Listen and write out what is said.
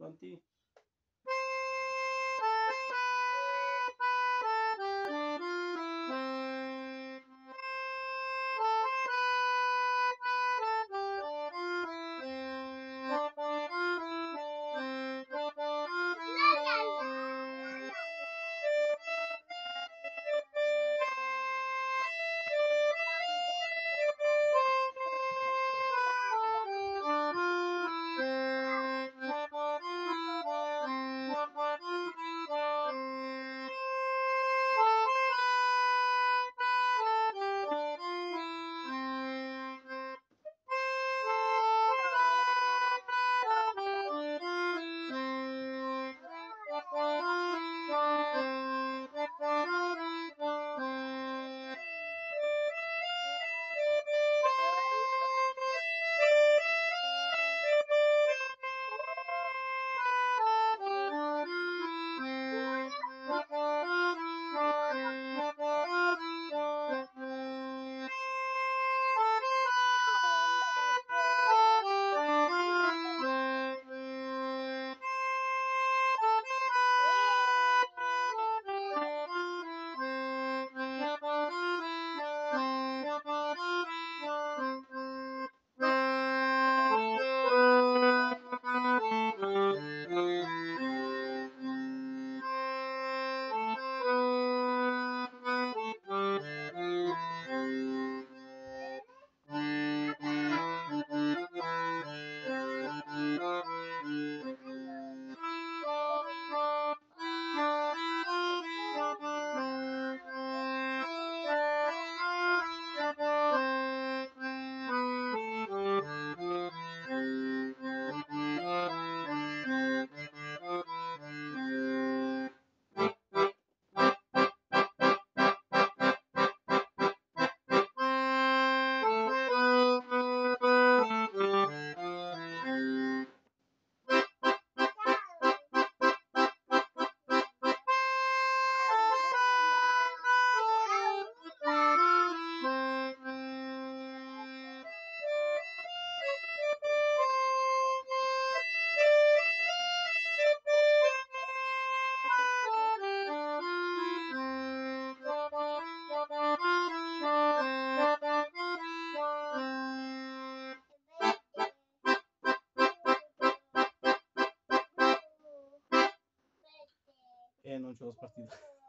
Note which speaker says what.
Speaker 1: plenty E non ce l'ho spartita.